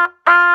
Ah!